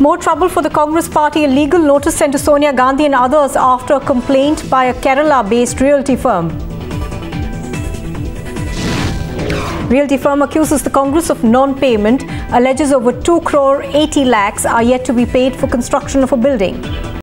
More trouble for the Congress party. A legal notice sent to Sonia Gandhi and others after a complaint by a Kerala-based realty firm. Realty firm accuses the Congress of non-payment, alleges over 2 crore 80 lakhs are yet to be paid for construction of a building.